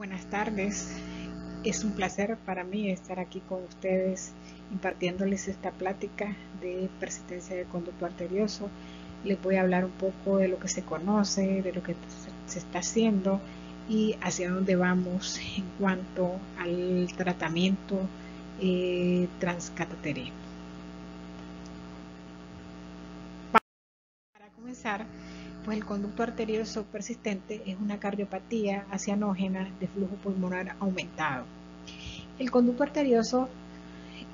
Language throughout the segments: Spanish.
Buenas tardes, es un placer para mí estar aquí con ustedes impartiéndoles esta plática de persistencia de conducto arterioso. Les voy a hablar un poco de lo que se conoce, de lo que se está haciendo y hacia dónde vamos en cuanto al tratamiento eh, Para pues el conducto arterioso persistente es una cardiopatía acianógena de flujo pulmonar aumentado. El conducto arterioso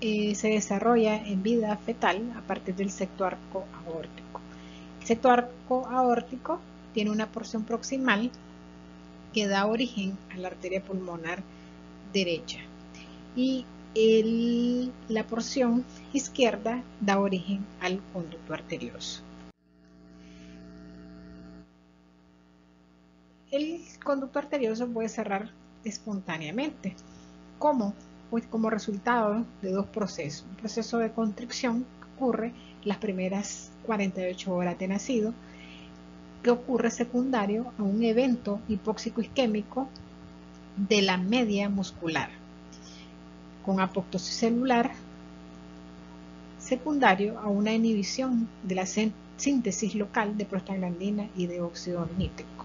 eh, se desarrolla en vida fetal a partir del septo arco aórtico. El septo arco aórtico tiene una porción proximal que da origen a la arteria pulmonar derecha y la porción izquierda da origen al conducto arterioso. El conducto arterioso puede cerrar espontáneamente. ¿Cómo? Pues como resultado de dos procesos. Un proceso de constricción que ocurre las primeras 48 horas de nacido, que ocurre secundario a un evento hipóxico isquémico de la media muscular, con apoptosis celular secundario a una inhibición de la síntesis local de prostaglandina y de óxido nítrico.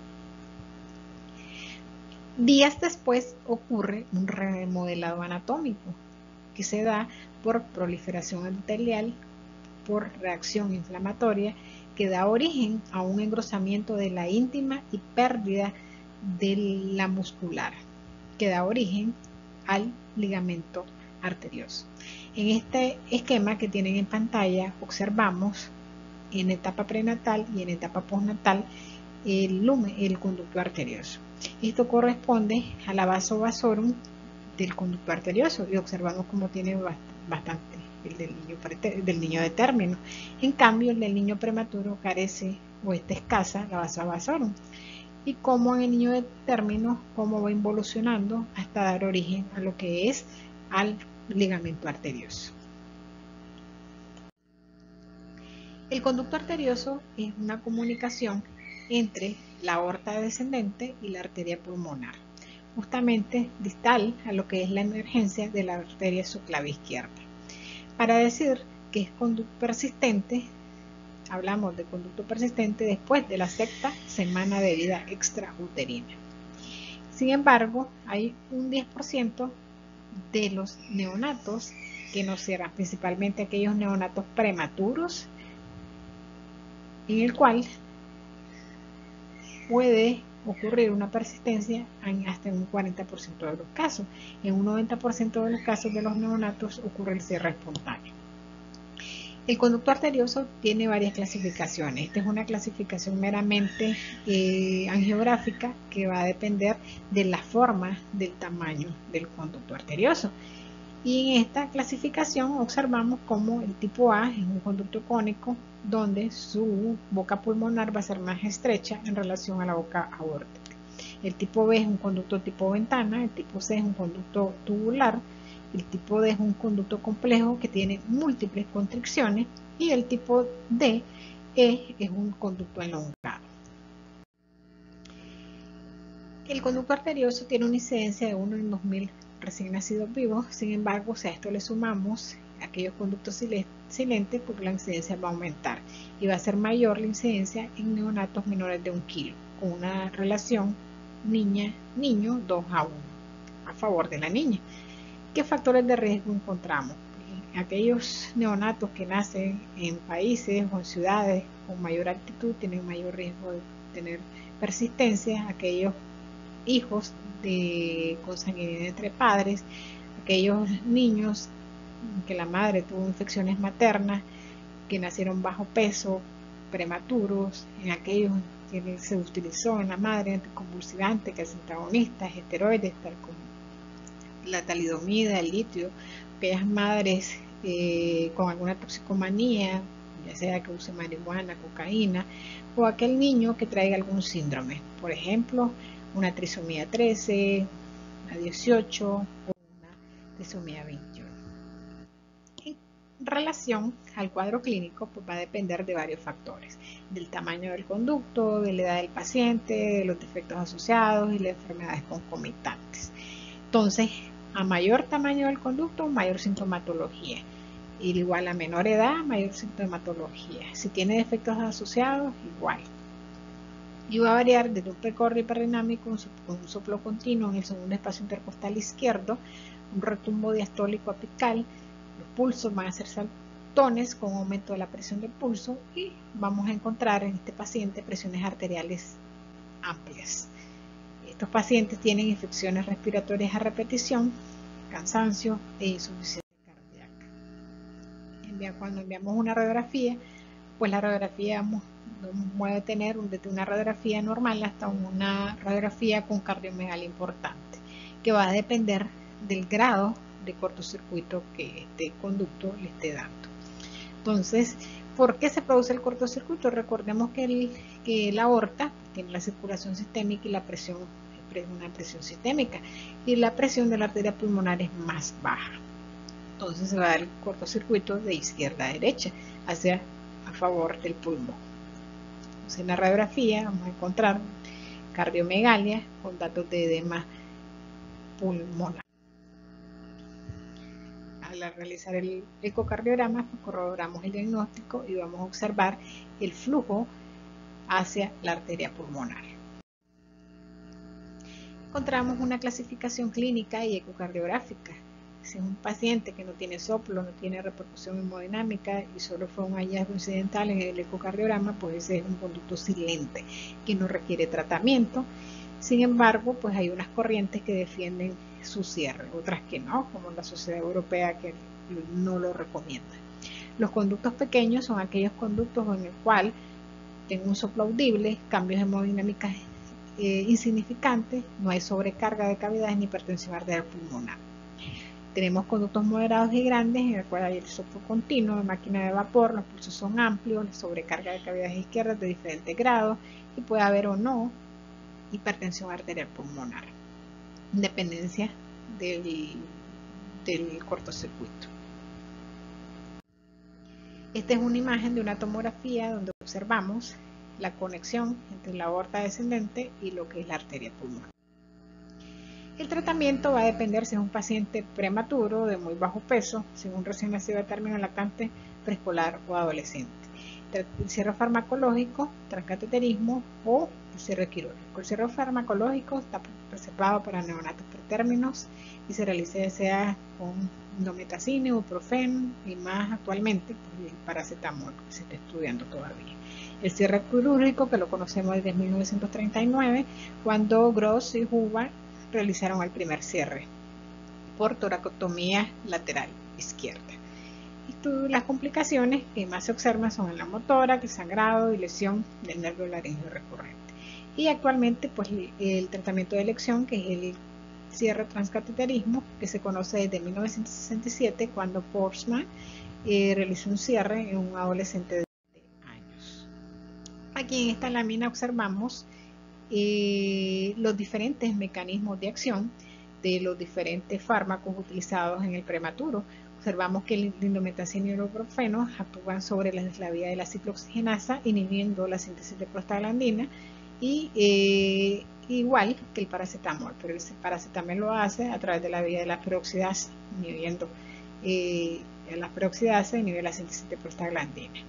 Días después ocurre un remodelado anatómico que se da por proliferación arterial, por reacción inflamatoria, que da origen a un engrosamiento de la íntima y pérdida de la muscular, que da origen al ligamento arterioso. En este esquema que tienen en pantalla observamos en etapa prenatal y en etapa postnatal el, el conducto arterioso. Esto corresponde a la vasovasorum del conducto arterioso y observamos cómo tiene bastante el del niño, del niño de término. En cambio, el del niño prematuro carece o está escasa la vasovasorum. Y cómo en el niño de término, cómo va involucionando hasta dar origen a lo que es al ligamento arterioso. El conducto arterioso es una comunicación entre la aorta descendente y la arteria pulmonar, justamente distal a lo que es la emergencia de la arteria subclave izquierda. Para decir que es conducto persistente, hablamos de conducto persistente después de la sexta semana de vida extrauterina. Sin embargo, hay un 10% de los neonatos que no cierran, principalmente aquellos neonatos prematuros, en el cual puede ocurrir una persistencia en hasta un 40% de los casos. En un 90% de los casos de los neonatos ocurre el cierre espontáneo. El conducto arterioso tiene varias clasificaciones. Esta es una clasificación meramente eh, angiográfica que va a depender de la forma del tamaño del conducto arterioso. Y en esta clasificación observamos como el tipo A es un conducto cónico donde su boca pulmonar va a ser más estrecha en relación a la boca aórtica. El tipo B es un conducto tipo ventana, el tipo C es un conducto tubular, el tipo D es un conducto complejo que tiene múltiples constricciones y el tipo D es un conducto elongado. El conducto arterioso tiene una incidencia de 1 en 2000 recién nacidos vivos. Sin embargo, si a esto le sumamos aquellos conductos silentes, porque la incidencia va a aumentar y va a ser mayor la incidencia en neonatos menores de un kilo, con una relación niña-niño 2 a 1 a favor de la niña. ¿Qué factores de riesgo encontramos? Aquellos neonatos que nacen en países o en ciudades con mayor altitud tienen mayor riesgo de tener persistencia. Aquellos hijos de consanguinidad entre padres, aquellos niños que la madre tuvo infecciones maternas, que nacieron bajo peso, prematuros, en aquellos que se utilizó en la madre anticonvulsivante, que es antagonistas, esteroides, tal como la talidomida, el litio, aquellas madres eh, con alguna toxicomanía, ya sea que use marihuana, cocaína, o aquel niño que traiga algún síndrome, por ejemplo, una trisomía 13, una 18 o una trisomía 21. En relación al cuadro clínico, pues va a depender de varios factores. del tamaño del conducto, de la edad del paciente, de los defectos asociados y las enfermedades concomitantes. Entonces, a mayor tamaño del conducto, mayor sintomatología. igual a menor edad, mayor sintomatología. Si tiene defectos asociados, igual. Y va a variar desde un precordio hiperdinámico con un soplo continuo en el segundo espacio intercostal izquierdo, un retumbo diastólico apical, los pulsos van a ser saltones con aumento de la presión del pulso y vamos a encontrar en este paciente presiones arteriales amplias. Estos pacientes tienen infecciones respiratorias a repetición, cansancio e insuficiencia cardíaca. Cuando enviamos una radiografía, pues la radiografía puede tener desde una radiografía normal hasta una radiografía con cardiomegalia importante, que va a depender del grado de cortocircuito que este conducto le esté dando. Entonces, ¿por qué se produce el cortocircuito? Recordemos que, el, la aorta tiene la circulación sistémica y la presión una presión sistémica y la presión de la arteria pulmonar es más baja. Entonces se va a dar el cortocircuito de izquierda a derecha, hacia a favor del pulmón. En la radiografía vamos a encontrar cardiomegalia con datos de edema pulmonar. Al realizar el ecocardiograma, pues, corroboramos el diagnóstico y vamos a observar el flujo hacia la arteria pulmonar encontramos una clasificación clínica y ecocardiográfica. Si es un paciente que no tiene soplo, no tiene repercusión hemodinámica y solo fue un hallazgo incidental en el ecocardiograma, pues ese es un conducto silente que no requiere tratamiento. Sin embargo, pues hay unas corrientes que defienden su cierre, otras que no, como la Sociedad Europea que no lo recomienda. Los conductos pequeños son aquellos conductos en el cual tengo un soplo audible, cambios hemodinámicas eh, insignificante, no hay sobrecarga de cavidades ni hipertensión arterial pulmonar. Tenemos conductos moderados y grandes en el cual hay el soplo continuo de máquina de vapor, los pulsos son amplios, la sobrecarga de cavidades izquierdas de diferentes grados y puede haber o no hipertensión arterial pulmonar, independencia del, del cortocircuito. Esta es una imagen de una tomografía donde observamos la conexión entre la aorta descendente y lo que es la arteria pulmonar. El tratamiento va a depender si es un paciente prematuro, de muy bajo peso, si es un recién nacido de término lactante, preescolar o adolescente. El cierre farmacológico, transcateterismo o el cierre quirúrgico. El cierre farmacológico está reservado para neonatos pretérminos y se realiza sea con indometacina, ibuprofeno y más actualmente pues, paracetamol que se está estudiando todavía el cierre quirúrgico que lo conocemos desde 1939, cuando Gross y Huber realizaron el primer cierre por toracotomía lateral izquierda. Y las complicaciones que más se observan son en la motora, el sangrado y lesión del nervio laringio recurrente. Y actualmente, pues el tratamiento de elección, que es el cierre transcateterismo, que se conoce desde 1967, cuando Forsman eh, realizó un cierre en un adolescente de Aquí en esta lámina observamos eh, los diferentes mecanismos de acción de los diferentes fármacos utilizados en el prematuro. Observamos que el indometacina y el ibuprofeno actúan sobre la, vía de la ciclooxigenasa, inhibiendo la síntesis de prostaglandina y eh, igual que el paracetamol, pero el paracetamol lo hace a través de la vía de la peroxidasa, inhibiendo eh, la peroxidasa inhibe la síntesis de prostaglandina.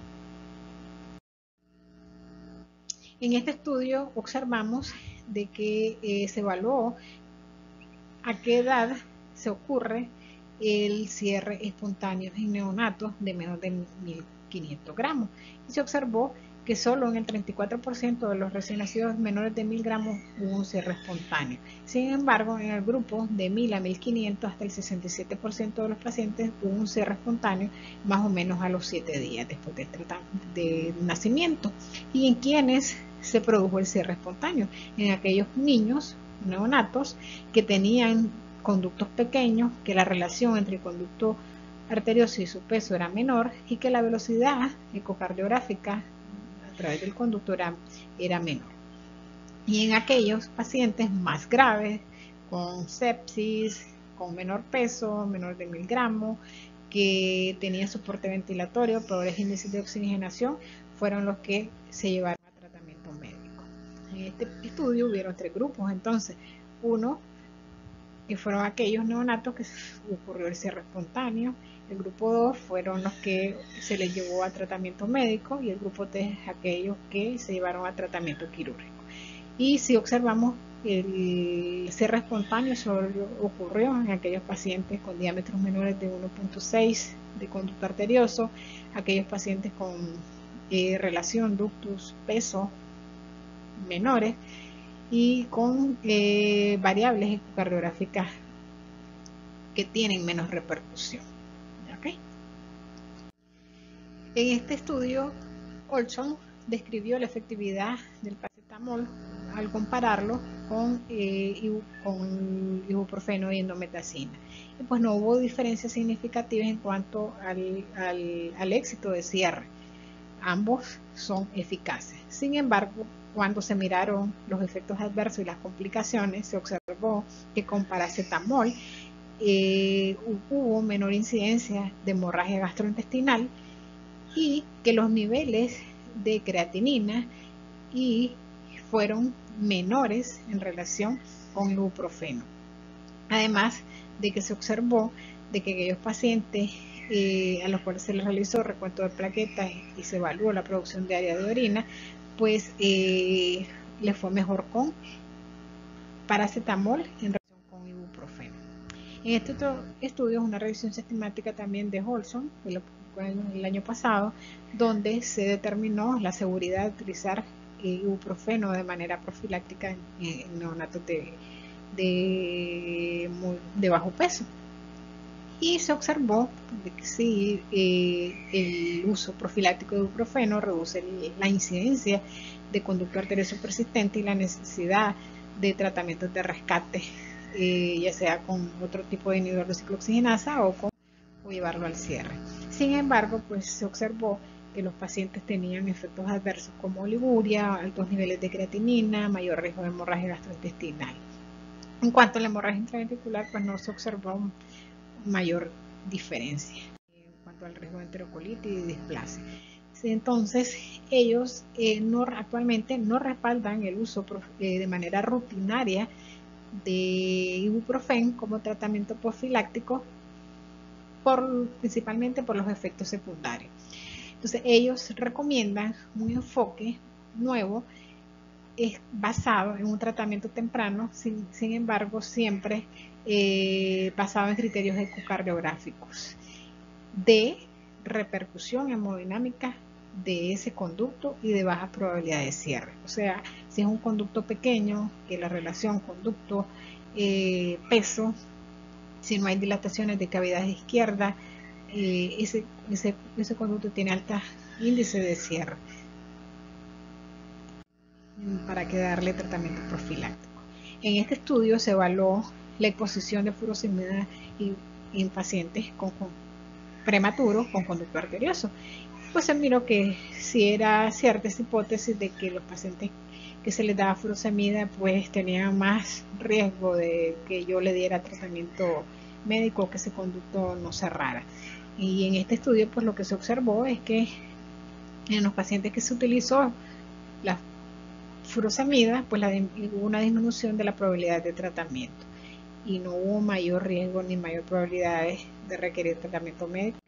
En este estudio observamos de que eh, se evaluó a qué edad se ocurre el cierre espontáneo en neonatos de menos de 1500 gramos y se observó que solo en el 34% de los recién nacidos menores de 1000 gramos hubo un cierre espontáneo. Sin embargo, en el grupo de 1000 a 1500 hasta el 67% de los pacientes hubo un cierre espontáneo más o menos a los 7 días después del de nacimiento. Y en quienes se produjo el cierre espontáneo en aquellos niños neonatos que tenían conductos pequeños, que la relación entre el conducto arterioso y su peso era menor y que la velocidad ecocardiográfica a través del conducto era, era menor. Y en aquellos pacientes más graves, con sepsis, con menor peso, menor de mil gramos, que tenían soporte ventilatorio, peores índices de oxigenación, fueron los que se llevaron a tratamiento médico. En este estudio hubieron tres grupos, entonces, uno que fueron aquellos neonatos que ocurrió el cierre espontáneo, el grupo 2 fueron los que se les llevó a tratamiento médico y el grupo 3 aquellos que se llevaron a tratamiento quirúrgico. Y si observamos el cierre espontáneo solo ocurrió en aquellos pacientes con diámetros menores de 1.6 de conducto arterioso, aquellos pacientes con eh, relación ductus peso menores y con eh, variables ecocardiográficas que tienen menos repercusión. En este estudio, Olson describió la efectividad del paracetamol al compararlo con, eh, ibuprofeno y endometacina. Y pues no hubo diferencias significativas en cuanto al, al éxito de cierre. Ambos son eficaces. Sin embargo, cuando se miraron los efectos adversos y las complicaciones, se observó que con paracetamol eh, hubo menor incidencia de hemorragia gastrointestinal y que los niveles de creatinina y fueron menores en relación con ibuprofeno. Además de que se observó de que aquellos pacientes eh, a los cuales se les realizó recuento de plaquetas y se evaluó la producción diaria de orina, pues eh, le fue mejor con paracetamol en relación con ibuprofeno. En este otro estudio es una revisión sistemática también de Holson, el año pasado, donde se determinó la seguridad de utilizar ibuprofeno de manera profiláctica en, neonatos de, bajo peso. Y se observó que sí, eh, el uso profiláctico de ibuprofeno reduce la incidencia de conducto arterioso persistente y la necesidad de tratamientos de rescate, eh, ya sea con otro tipo de inhibidor de ciclooxigenasa o con llevarlo al cierre. Sin embargo, pues se observó que los pacientes tenían efectos adversos como oliguria, altos niveles de creatinina, mayor riesgo de hemorragia gastrointestinal. En cuanto a la hemorragia intraventricular, pues no se observó mayor diferencia en cuanto al riesgo de enterocolitis y displasia. Entonces, ellos eh, actualmente no respaldan el uso eh, de manera rutinaria de ibuprofen como tratamiento profiláctico, por, principalmente por los efectos secundarios. Entonces ellos recomiendan un enfoque nuevo es basado en un tratamiento temprano, sin, embargo siempre eh, basado en criterios ecocardiográficos de repercusión hemodinámica de ese conducto y de baja probabilidad de cierre. O sea, si es un conducto pequeño, que la relación conducto-peso, eh, si no hay dilataciones de cavidades izquierda, eh, ese, ese, conducto tiene alta índice de cierre para que darle tratamiento profiláctico. En este estudio se evaluó la exposición de furosemida en pacientes con, prematuros con conducto arterioso. Pues se miró que si era cierta esa hipótesis de que los pacientes que se les daba furosemida pues tenían más riesgo de que yo le diera tratamiento médico que ese conducto no cerrara. Y en este estudio, pues lo que se observó es que en los pacientes que se utilizó la furosemida, pues hubo una disminución de la probabilidad de tratamiento y no hubo mayor riesgo ni mayor probabilidad de requerir tratamiento médico.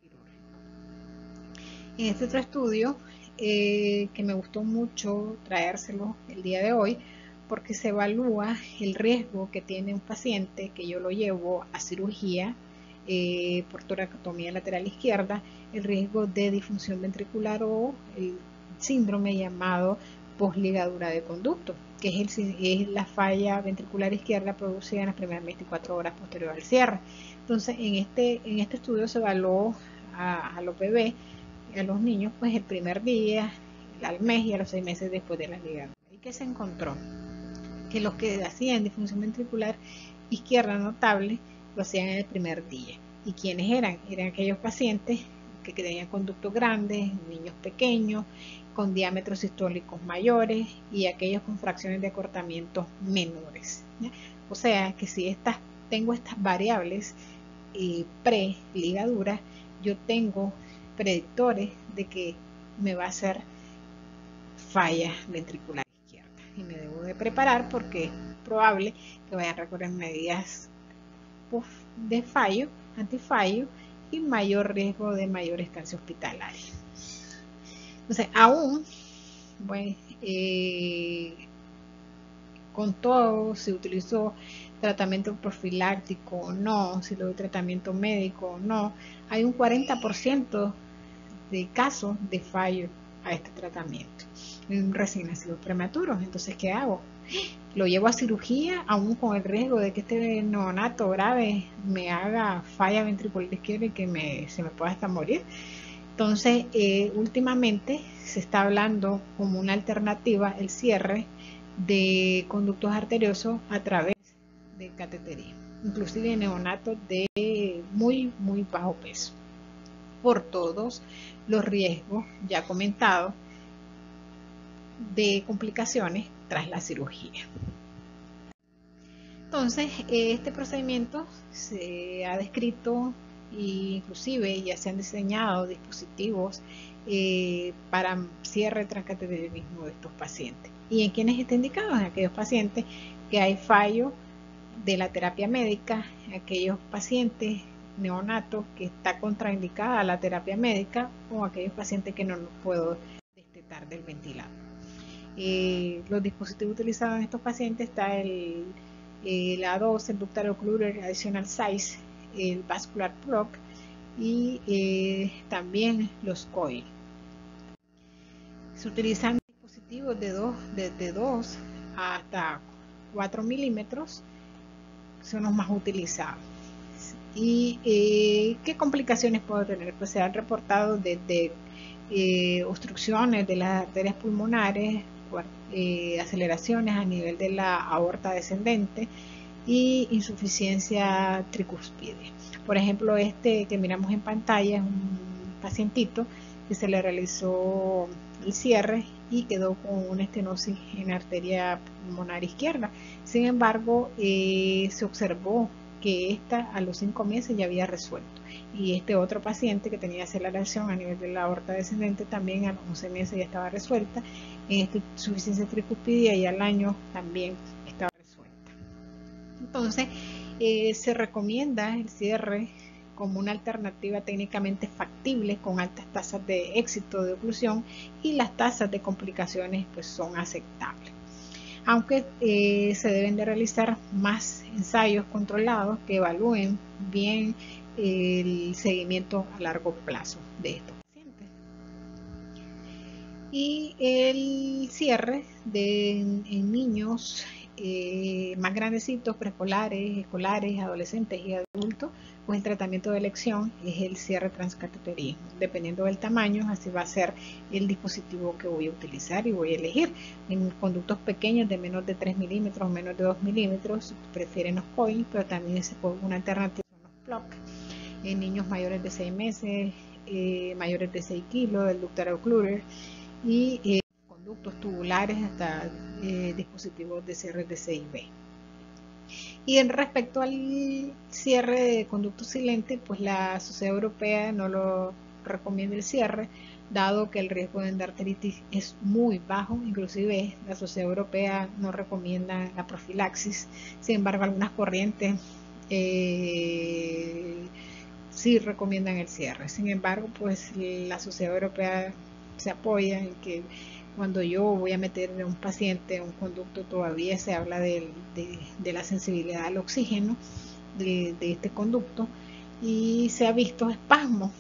En este otro estudio, eh, que me gustó mucho traérselo el día de hoy, porque se evalúa el riesgo que tiene un paciente que yo lo llevo a cirugía eh, por toracotomía lateral izquierda, el riesgo de disfunción ventricular o el síndrome llamado posligadura de conducto, que es, es, la falla ventricular izquierda producida en las primeras 24 horas posterior al cierre. Entonces, en este, en este estudio se evaluó a, a los bebés, a los niños, pues el primer día, al mes y a los seis meses después de la ligadura. ¿Y qué se encontró? Que los que hacían disfunción ventricular izquierda notable lo hacían en el primer día. ¿Y quiénes eran? Eran aquellos pacientes que tenían conductos grandes, niños pequeños, con diámetros sistólicos mayores y aquellos con fracciones de acortamiento menores. O sea que si estas, tengo estas variables eh, pre-ligaduras, yo tengo predictores de que me va a ser falla ventricular izquierda. Y me debo de preparar porque es probable que vayan a recorrer medidas de fallo, antifallo y mayor riesgo de mayor estancia hospitalaria. Entonces, aún, bueno, eh, con todo, se utilizó tratamiento profiláctico o no, si lo de tratamiento médico o no, hay un 40% de casos de fallo a este tratamiento en recién nacidos prematuros. Entonces, ¿qué hago? Lo llevo a cirugía, aún con el riesgo de que este neonato grave me haga falla ventricular izquierda y que me, se me pueda hasta morir. Entonces, eh, últimamente se está hablando como una alternativa el cierre de conductos arteriosos a través de catetería, inclusive en neonatos de muy, muy bajo peso, por todos los riesgos ya comentados de complicaciones tras la cirugía. Entonces, este procedimiento se ha descrito e inclusive ya se han diseñado dispositivos eh, para cierre transcateterismo de estos pacientes. ¿Y en quiénes está indicado? En aquellos pacientes que hay fallo de la terapia médica, aquellos pacientes neonatos que está contraindicada la terapia médica o aquellos pacientes que no nos puedo destetar del ventilador. Eh, los dispositivos utilizados en estos pacientes está el, el A2, el Ductal Occluder Additional Size, el Vascular Plug y eh, también los COIL. Se utilizan dispositivos de 2 de 2 hasta 4 milímetros, son los más utilizados. ¿Y eh, qué complicaciones puedo tener? Pues se han reportado desde eh, obstrucciones de las arterias pulmonares, aceleraciones a nivel de la aorta descendente y insuficiencia tricuspide. Por ejemplo, este que miramos en pantalla es un pacientito que se le realizó el cierre y quedó con una estenosis en arteria pulmonar izquierda. Sin embargo, eh, se observó que esta a los cinco meses ya había resuelto. Y este otro paciente que tenía aceleración a nivel de la aorta descendente también a los 11 meses ya estaba resuelta. En esta insuficiencia tricuspidia y al año también. Entonces, eh, se recomienda el cierre como una alternativa técnicamente factible con altas tasas de éxito de oclusión y las tasas de complicaciones pues son aceptables. Aunque eh, se deben de realizar más ensayos controlados que evalúen bien el seguimiento a largo plazo de estos pacientes. Y el cierre de, en niños eh, más grandecitos, preescolares, escolares, adolescentes y adultos, pues el tratamiento de elección es el cierre transcateterismo. Dependiendo del tamaño, así va a ser el dispositivo que voy a utilizar y voy a elegir. En conductos pequeños de menos de 3 milímetros o menos de 2 milímetros, prefieren los coins, pero también se puede una alternativa son los PLOC. En niños mayores de 6 meses, eh, mayores de 6 kilos, el ductal occluder y eh, conductos tubulares hasta eh, dispositivos de cierre de CIB. Y en respecto al cierre de conducto silente, pues la Sociedad Europea no lo recomienda el cierre, dado que el riesgo de endarteritis es muy bajo, inclusive la Sociedad Europea no recomienda la profilaxis, sin embargo algunas corrientes eh, sí recomiendan el cierre. Sin embargo, pues la Sociedad Europea se apoya en que cuando yo voy a meter a un paciente un conducto todavía se habla de, la sensibilidad al oxígeno de, este conducto y se ha visto espasmos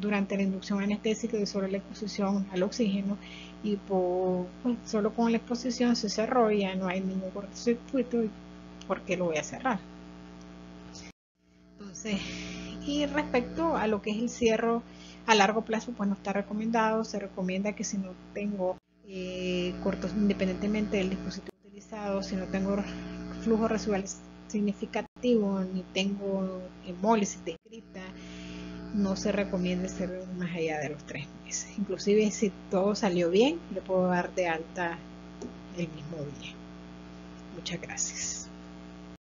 durante la inducción anestésica y sobre la exposición al oxígeno y por, pues, solo con la exposición se y ya no hay ningún cortocircuito ¿por qué lo voy a cerrar? Entonces, y respecto a lo que es el cierre a largo plazo pues no está recomendado, se recomienda que si no tengo eh, cortos, independientemente del dispositivo utilizado, si no tengo flujo residual significativo ni tengo hemólisis descrita, no se recomienda hacer más allá de los tres meses. Inclusive si todo salió bien, le puedo dar de alta el mismo día. Muchas gracias.